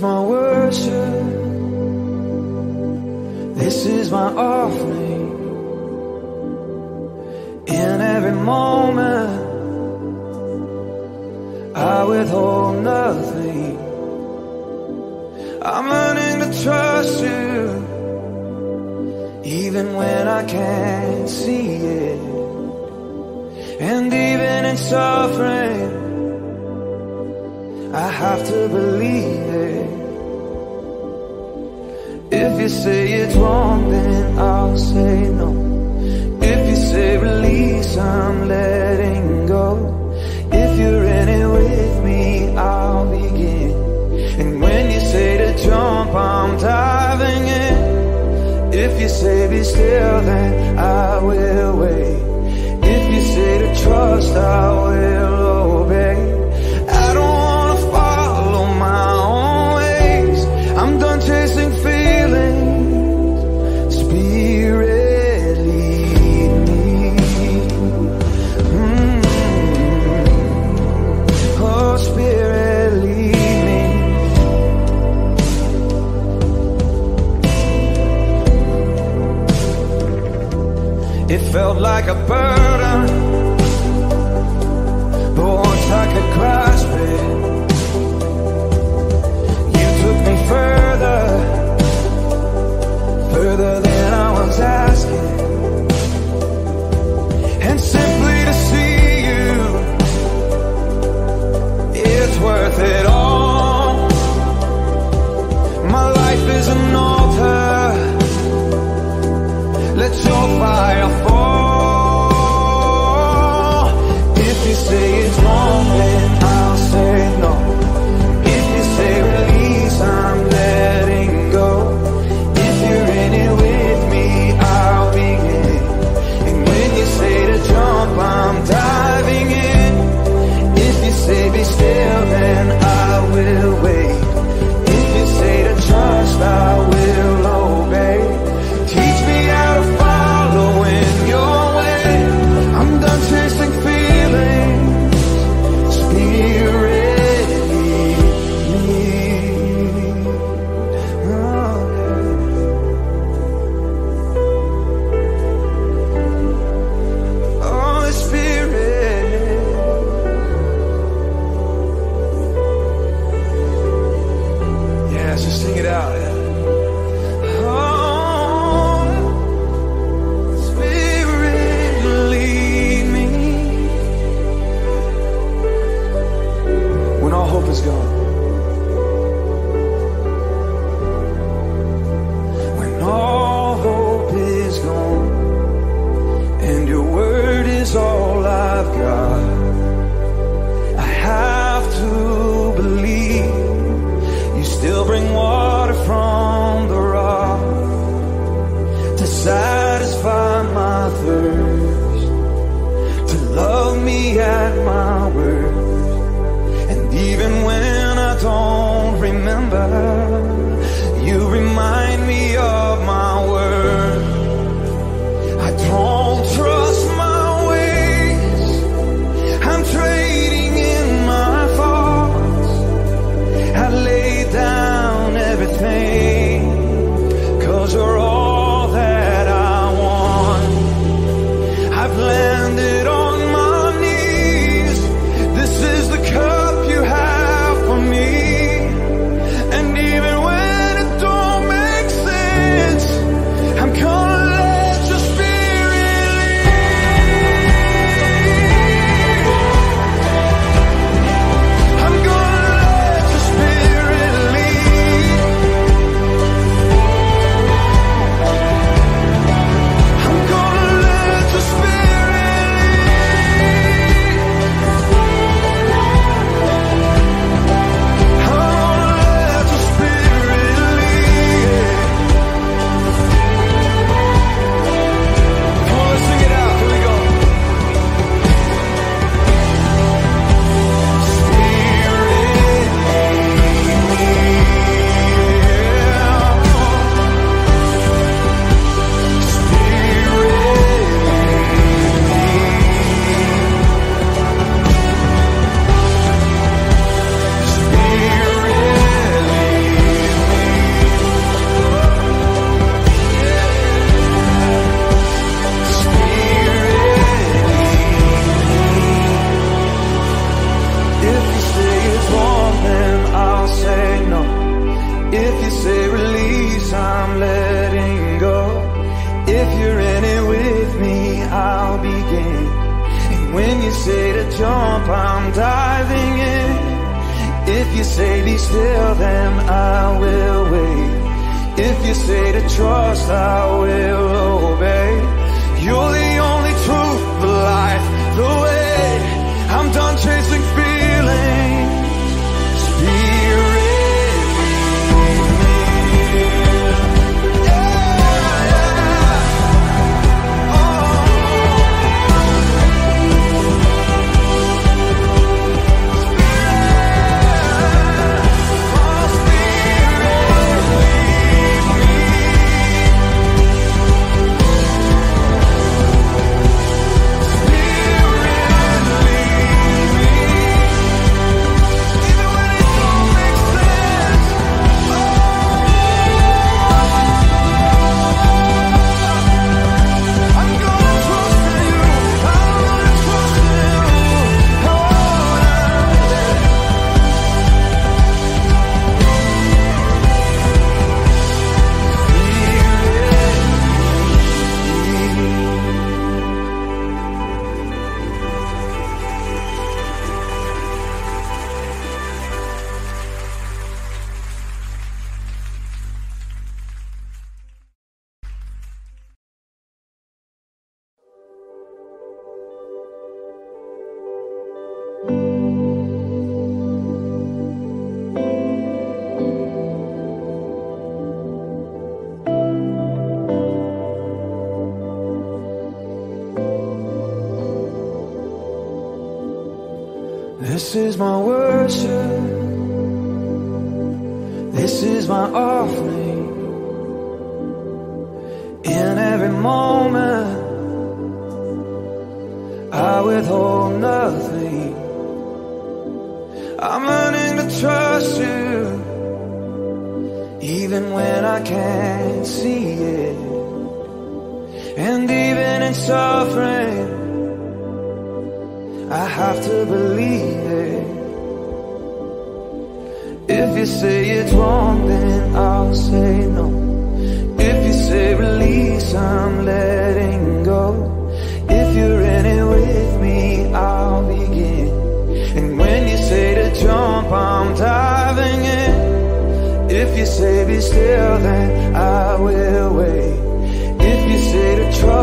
My worship. This is my offering. In every moment, I withhold nothing. I'm learning to trust you, even when I can't see it. And even in suffering, I have to believe it. If you say it's wrong, then I'll say no. If you say release, I'm letting go. If you're in it with me, I'll begin. And when you say to jump, I'm diving in. If you say be still, then I will wait. If you say to trust, I will burden, but once I could grasp it, you took me further, further than I was asking. And simply to see you, it's worth it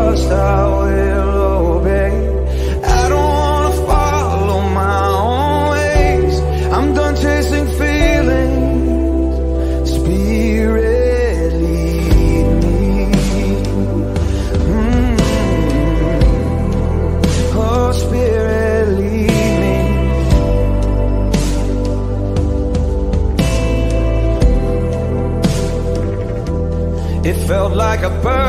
trust I will obey I don't wanna follow my own ways. I'm done chasing feelings. Spirit, lead me. Mm. -hmm. Oh, Spirit, lead me. It felt like a bird.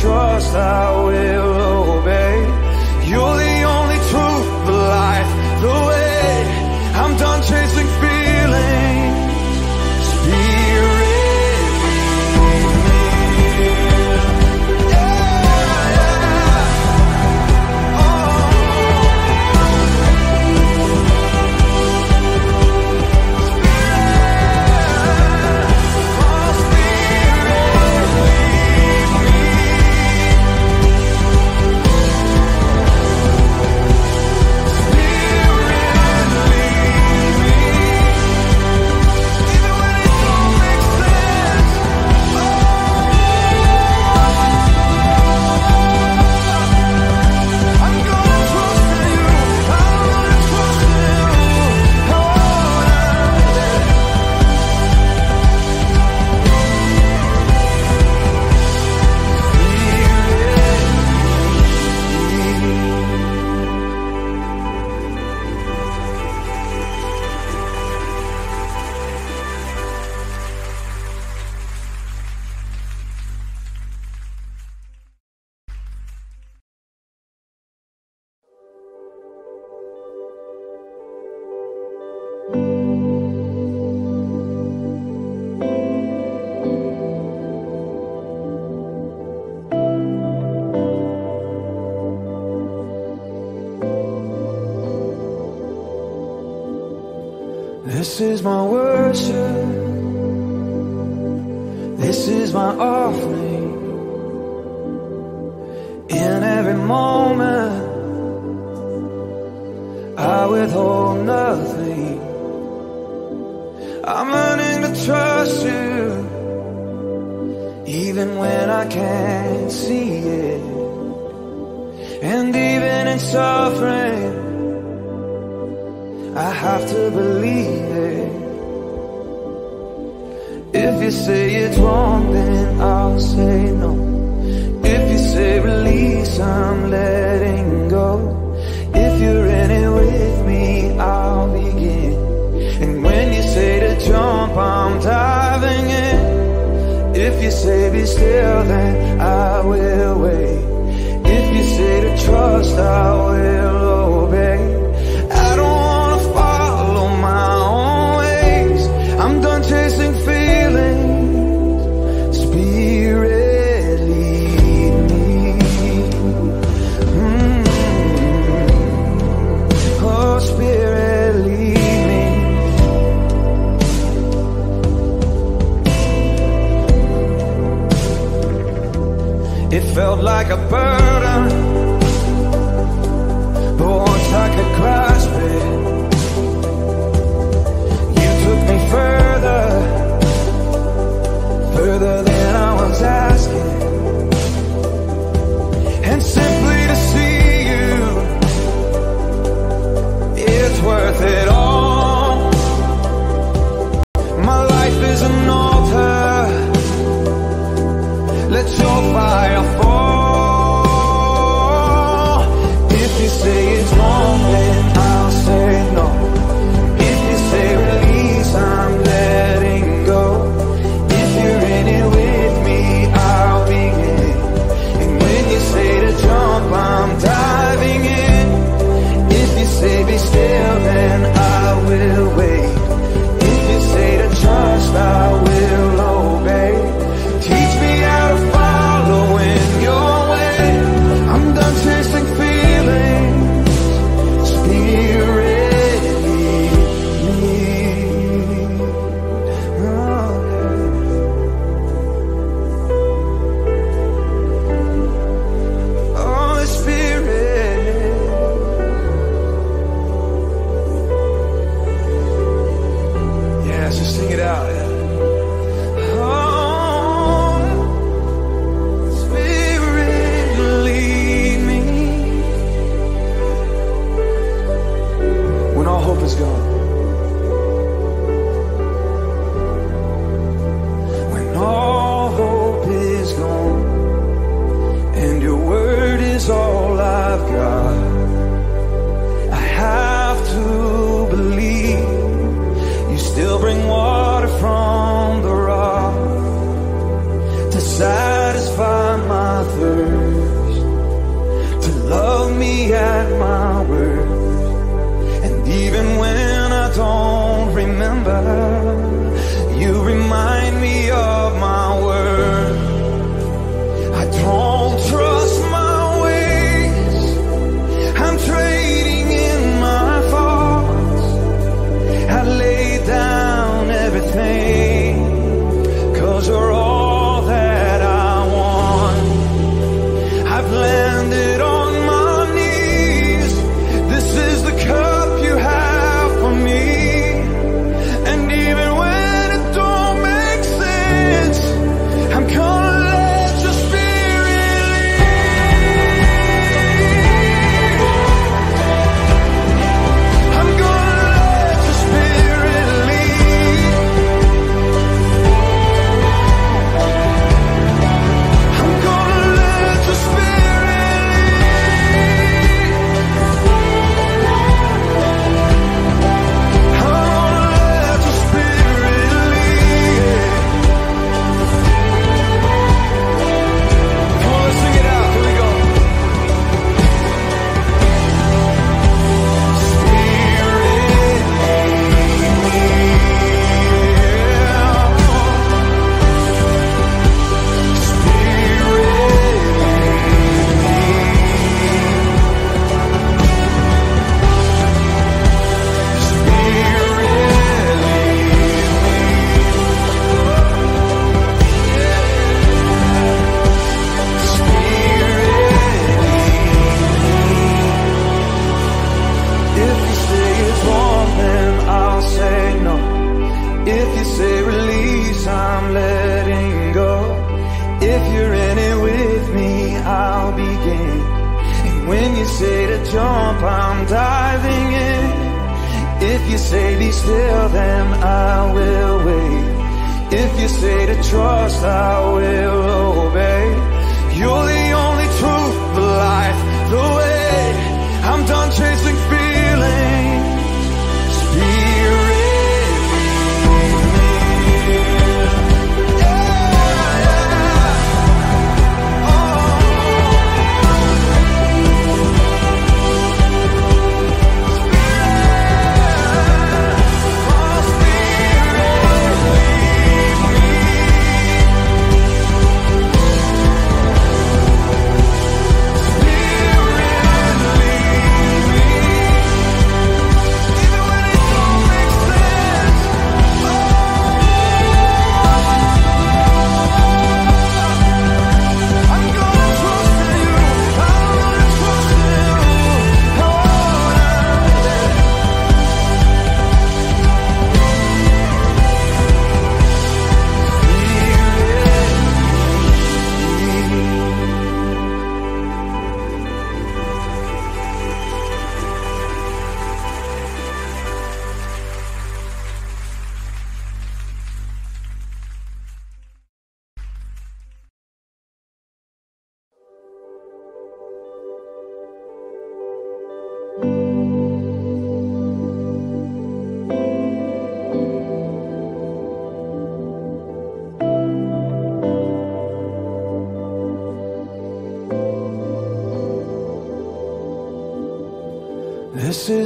trust I will is my off. In every moment, I withhold nothing. I'm learning to trust you, even when I can't see it. And even in suffering, I have to believe it. If you say it's wrong, then I'll say no. If you say release, I'm letting go. If you're in it with me, I'll begin. And when you say to jump, I'm diving in. If you say be still, then I will wait. If you say to trust, I will Mm. Oh, it felt like a burden But once I could grasp it You took me further further than I was asking. And simply to see you, it's worth it.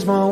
Small.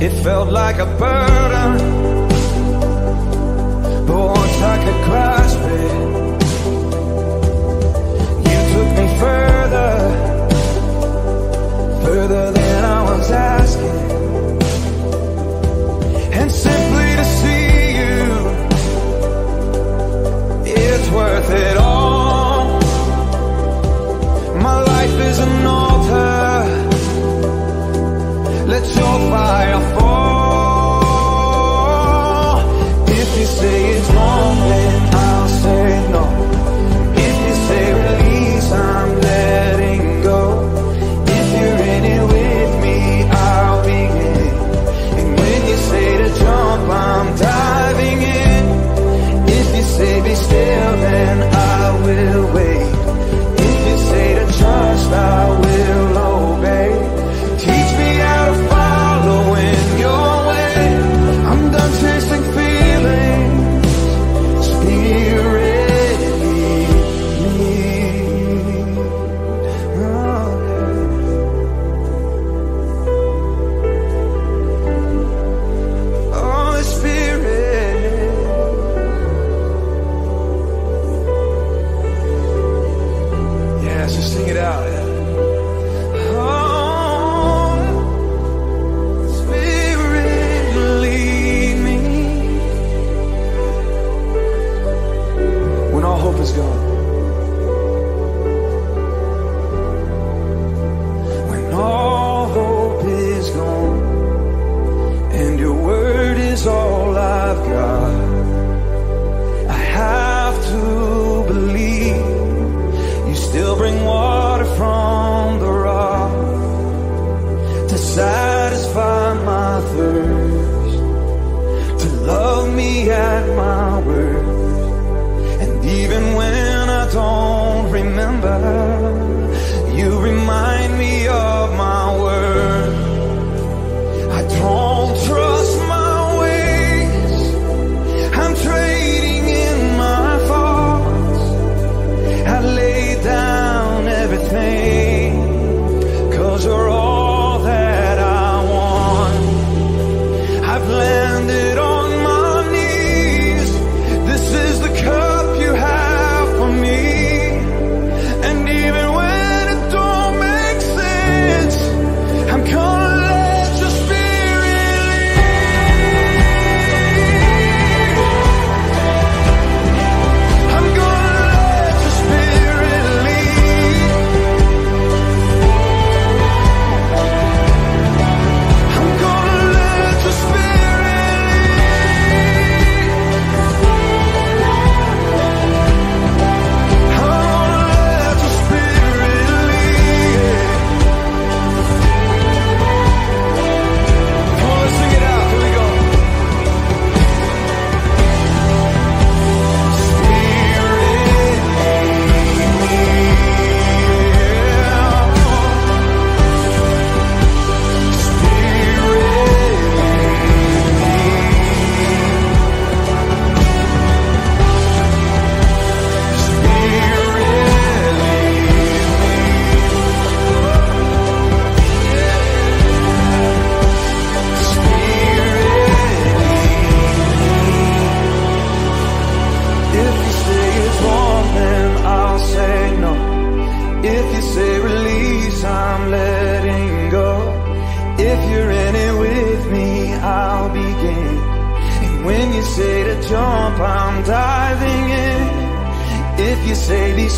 It felt like a burden. But once I could grasp it You took me further Further than I was asking. And simply to see you It's worth it all me at my worst. And even when I don't remember.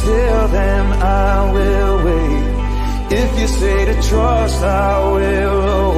Still, then I will wait. If you say to trust, I will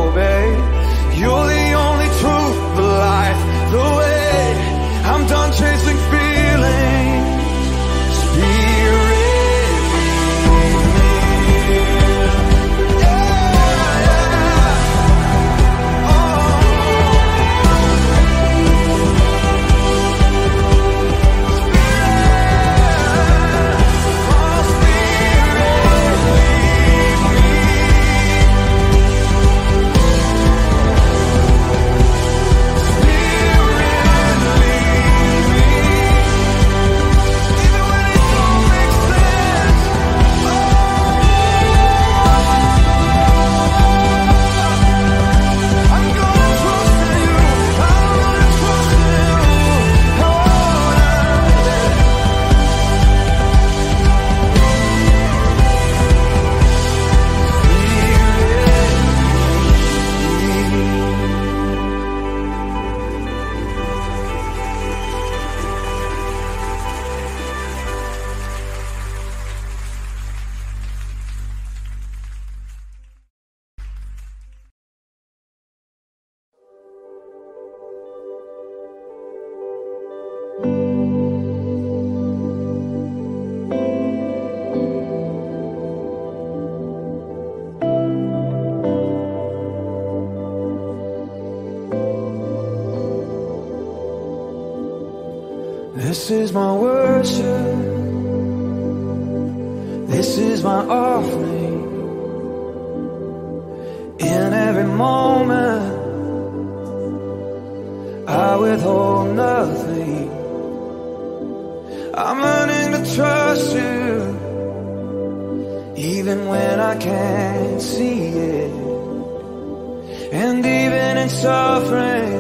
suffering,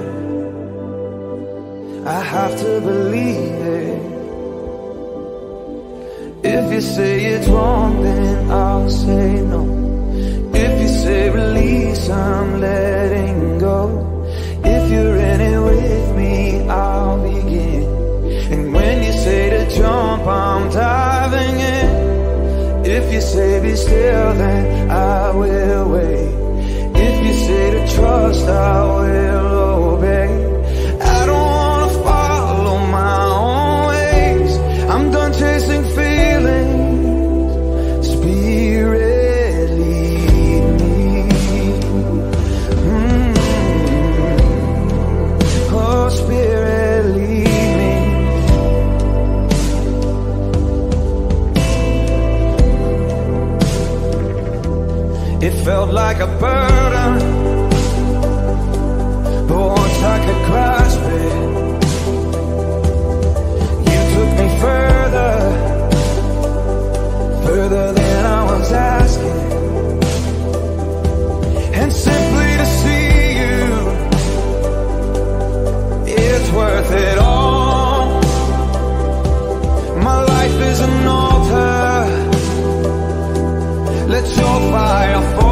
I have to believe it. If you say it's wrong, then I'll say no. If you say release, I'm letting go. If you're in it with me, I'll begin. And when you say to jump, I'm diving in. If you say be still, then I will wait. Trust, I will obey. I don't wanna follow my own ways. I'm done chasing feelings. Spirit, lead me. Mm. Oh, Spirit, lead me. It felt like a burden, further, further than I was asking. And simply to see you, it's worth it all. My life is an altar. Let your fire fall.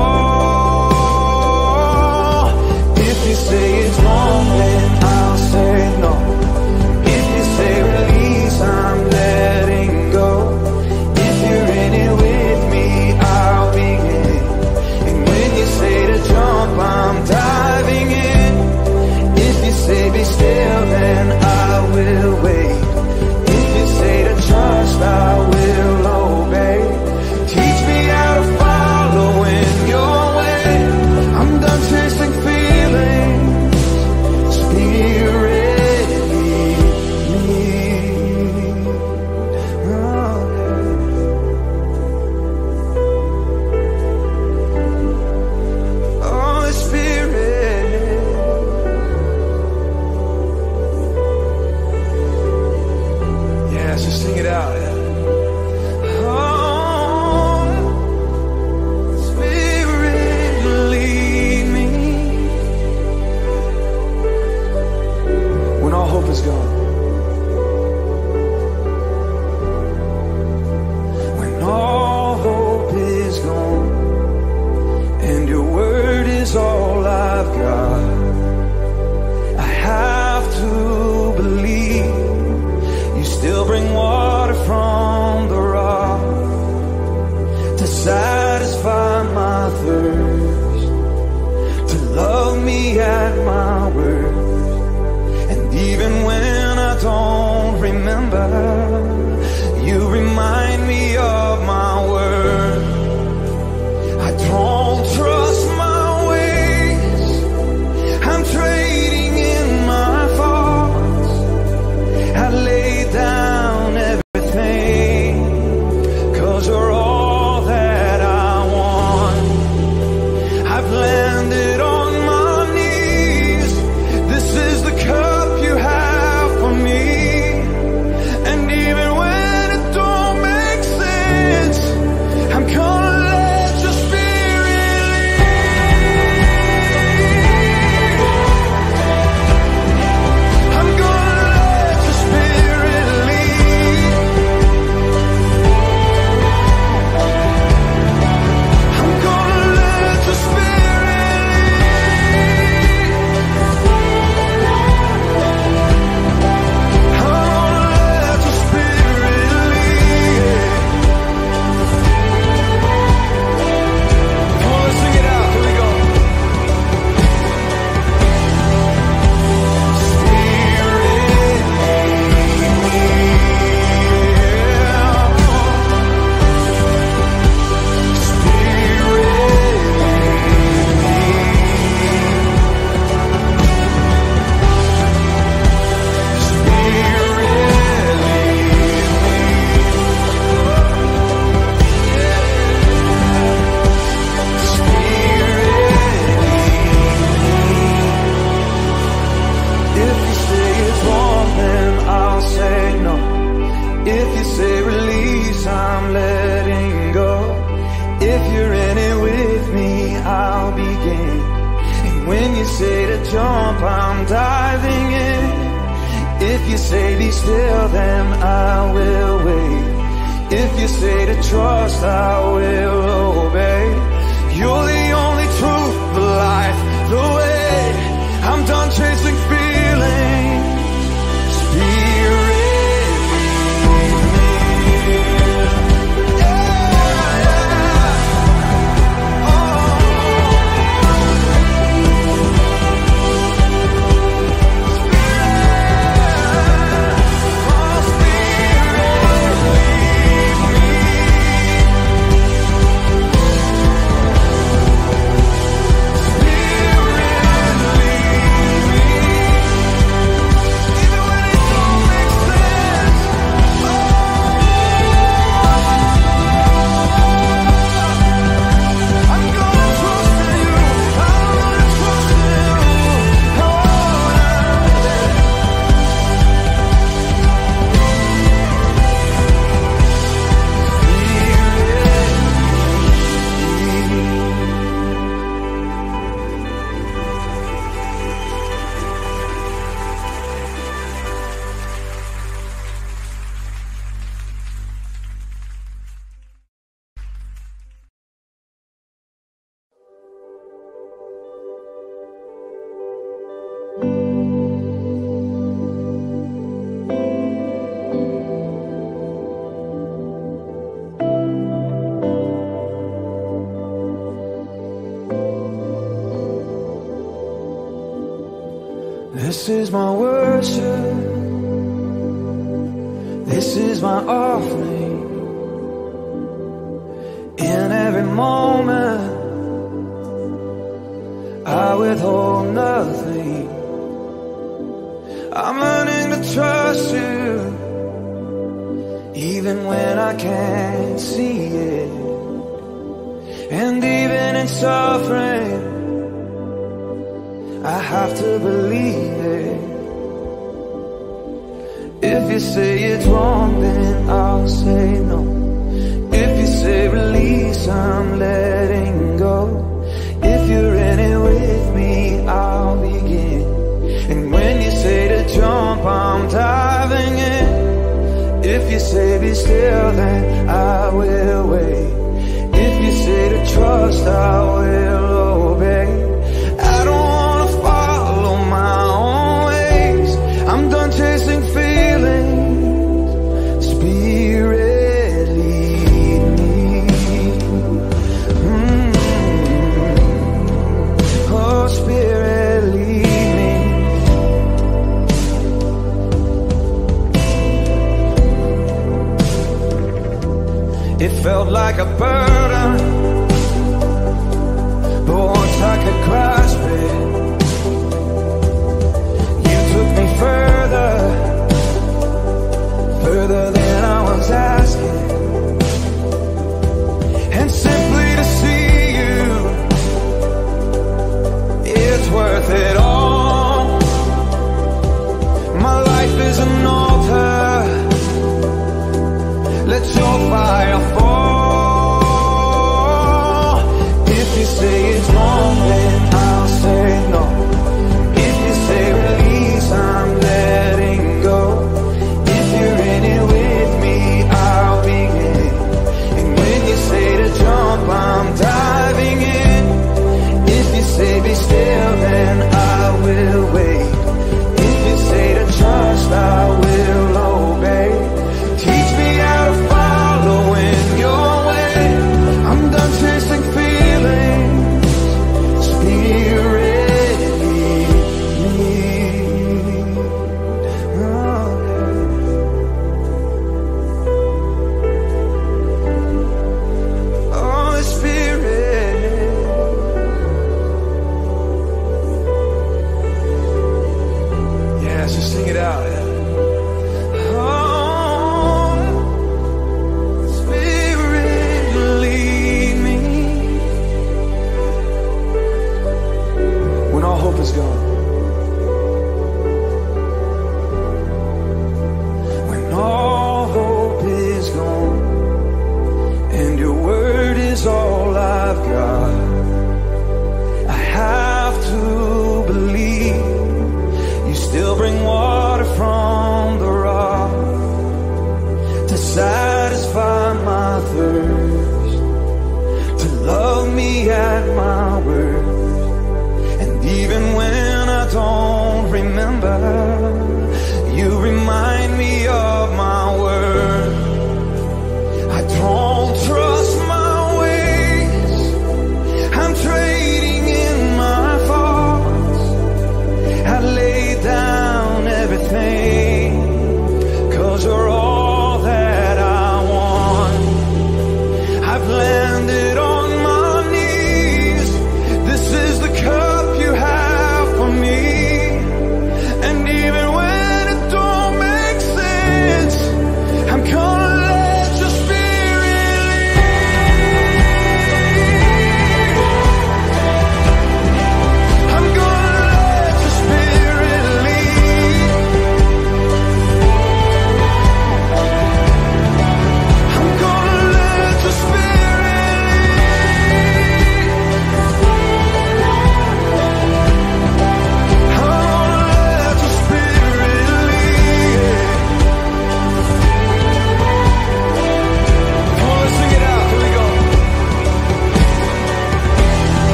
My worship.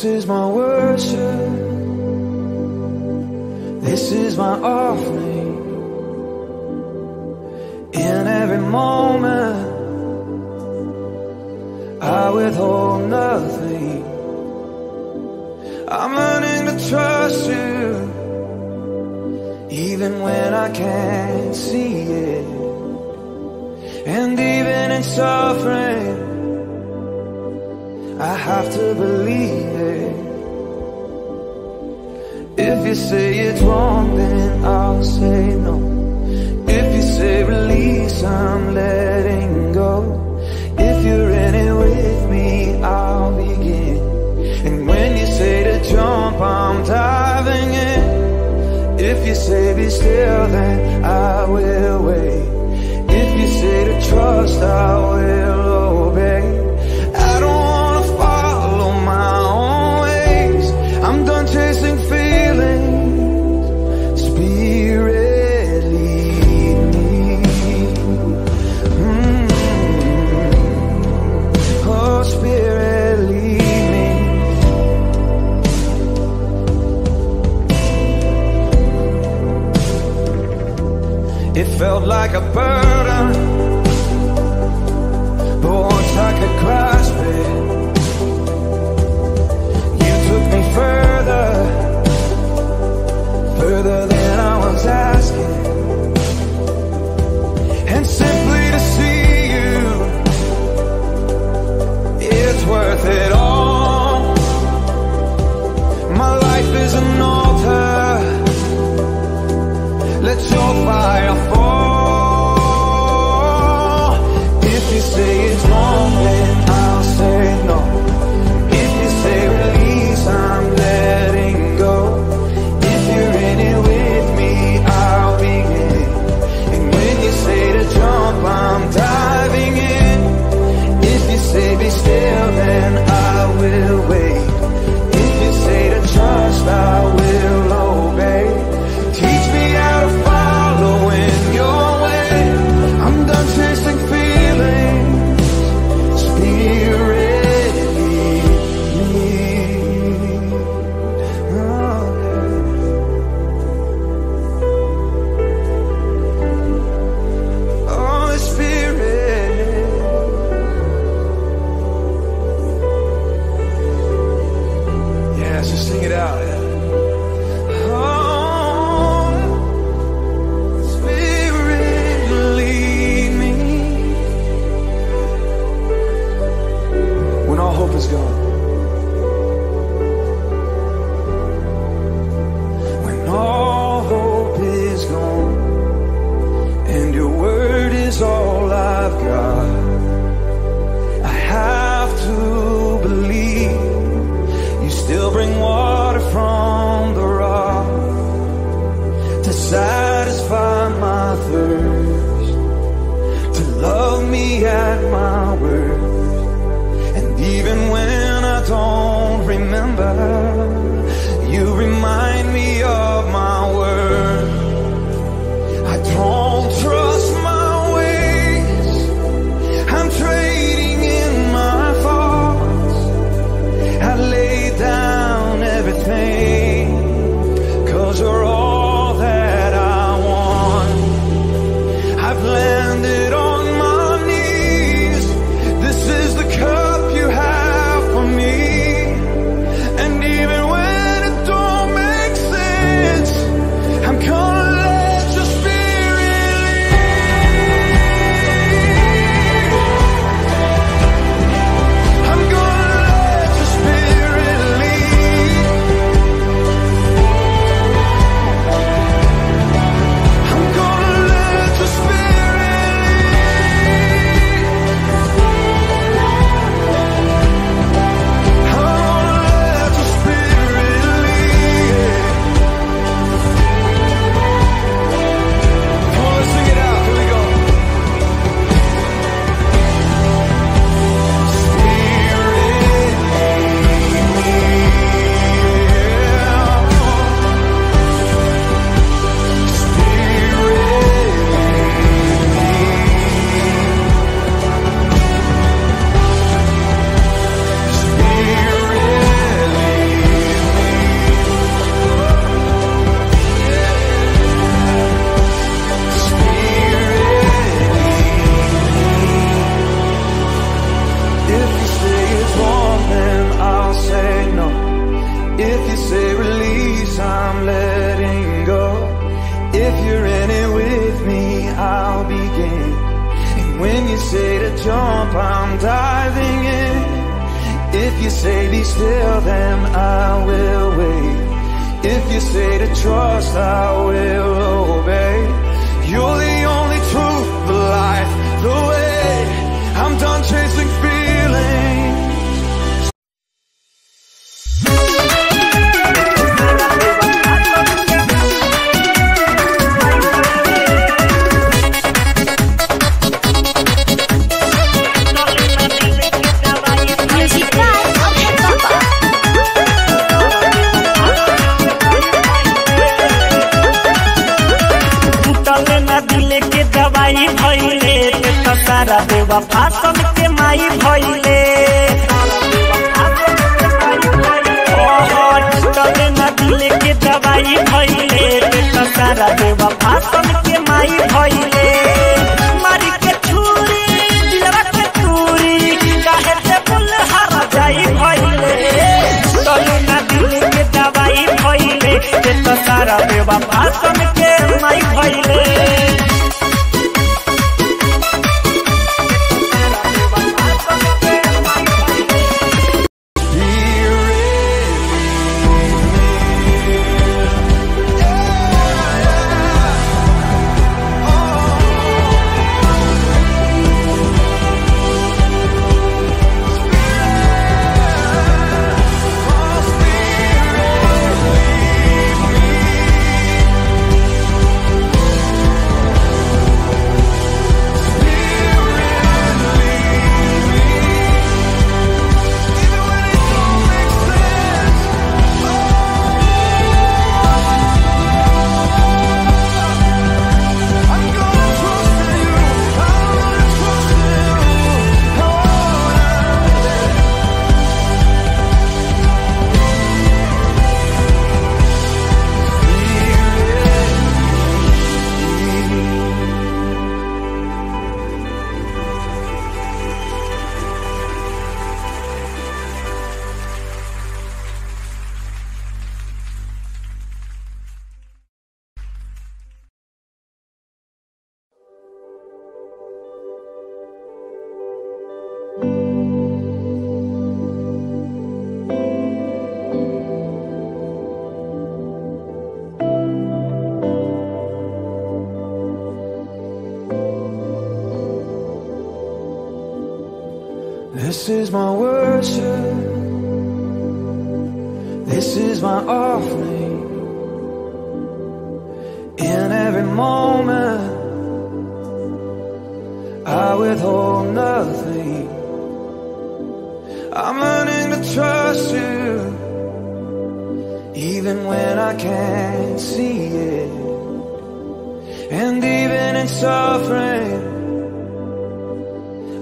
This is my worship. This is my offering. In every moment, I withhold nothing. I'm learning to trust you, even when I can't see it. And even in suffering, have to believe it. If you say it's wrong, then I'll say no. If you say release, I'm letting go. If you're in it with me, I'll begin. And when you say to jump, I'm diving in. If you say be still, then I will wait. If you say to trust, I will like a burden, but once I could grasp it, you took me further, further than I was asking. And simply to see you, it's worth it all. My life is an altar. Let your fire fall. भैले तो के तसारा बेवफा सबके माई भैले दिल के दवाई भैले तो के तसारा बेवफा सबके माई भैले मारी के छुरी तो के माई भैले This is my offering. In every moment, I withhold nothing. I'm learning to trust you, even when I can't see it. And even in suffering,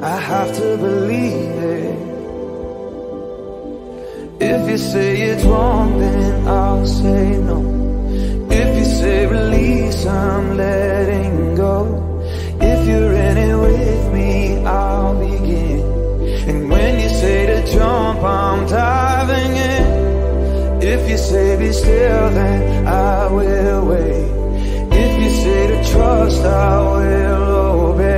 I have to believe it. If you say it's wrong, then I'll say no. If you say release, I'm letting go. If you're in it with me, I'll begin. And when you say to jump, I'm diving in. If you say be still, then I will wait. If you say to trust, I will obey.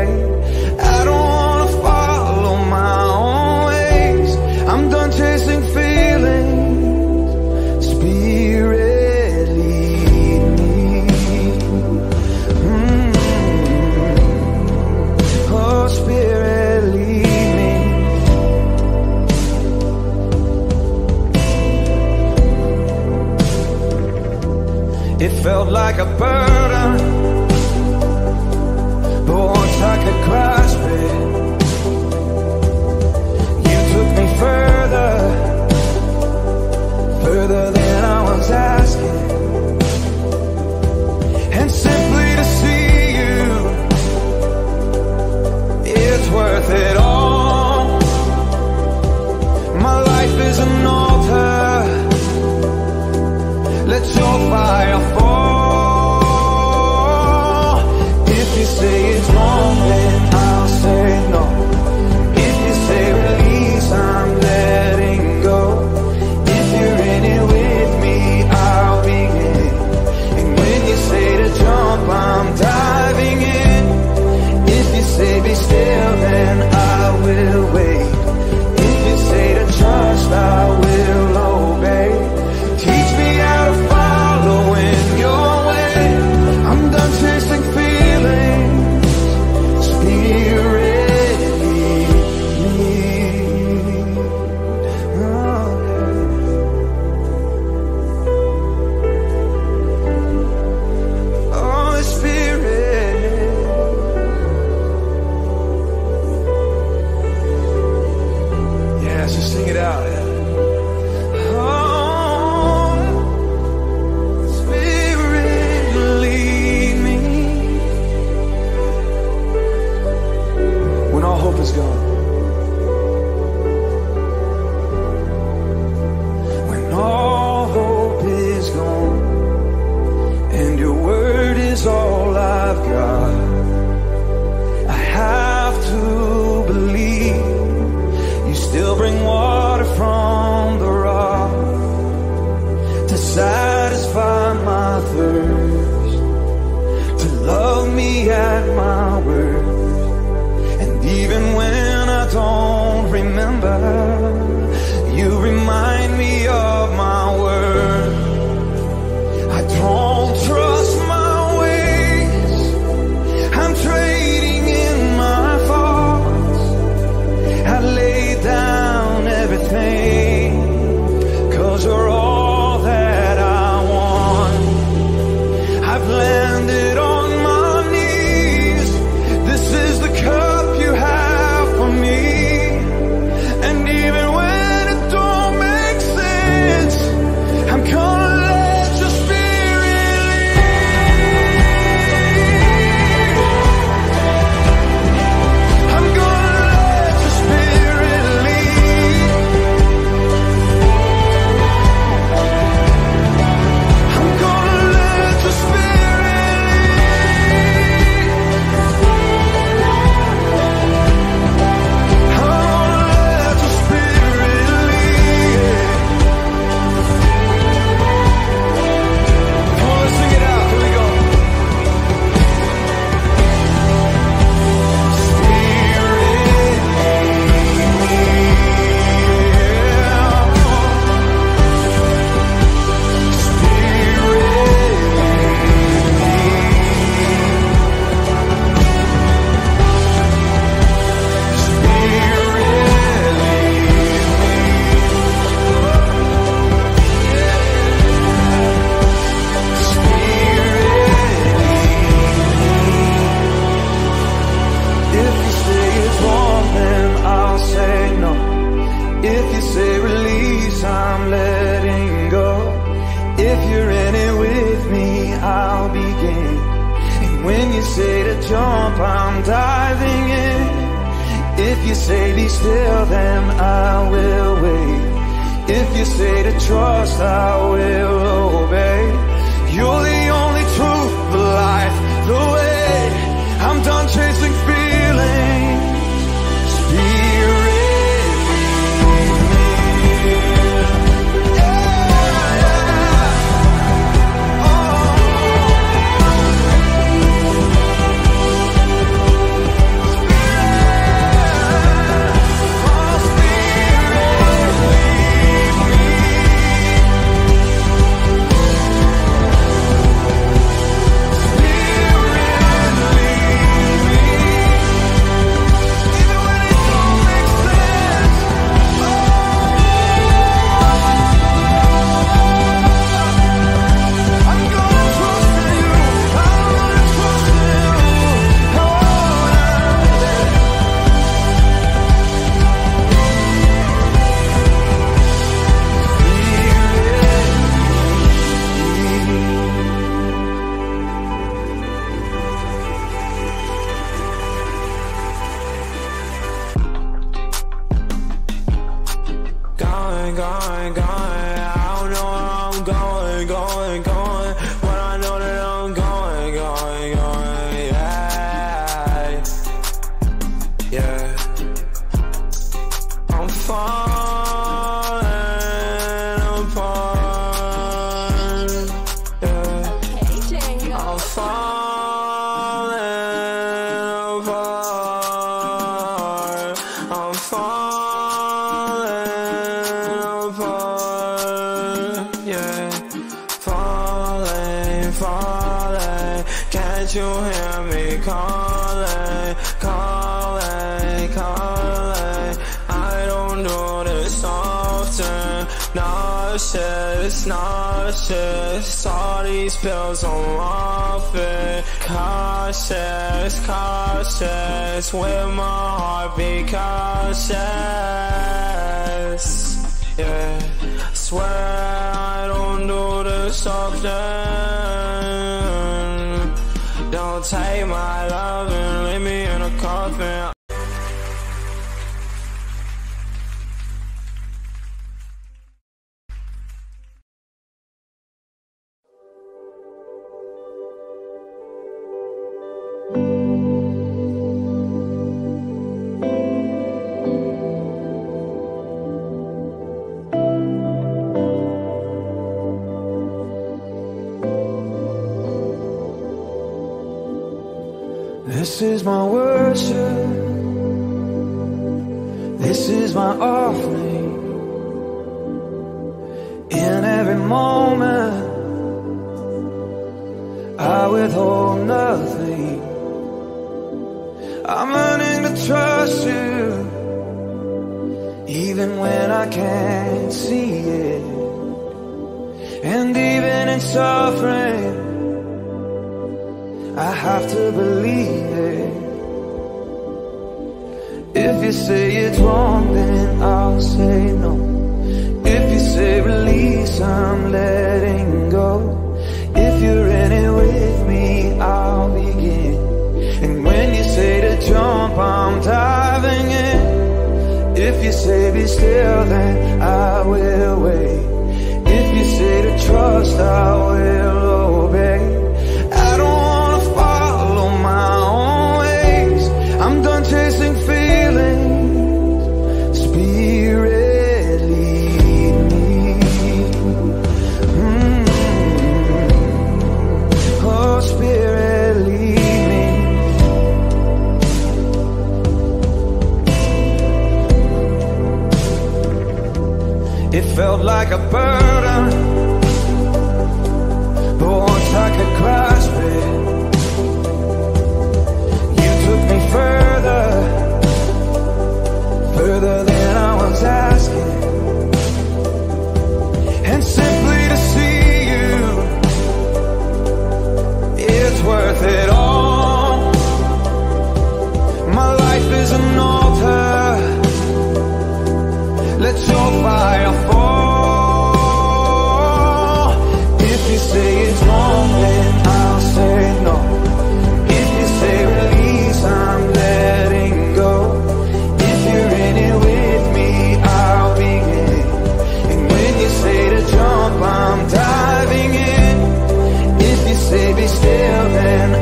Felt like a burden, but once I could grasp it, you took me further, further than I was asking. And simply to see you, it's worth it all. My life is an altar. Let your fire This is my offering. In every moment, I withhold nothing. I'm learning to trust you, even when I can't see it. And even in suffering, I have to believe it. If you say it's wrong, then I'll say no. If you say release, I'm letting go. If you're in it with me, I'll begin. And when you say to jump, I'm diving in. If you say be still, then I will wait. If you say to trust, I will obey. I don't wanna follow my own ways. I'm done chasing Mm. Oh, it felt like a burden But once I could grasp it You took me further further than I was asking. And simply to see you It's worth it all. My life is an altar. Let's all fire be still and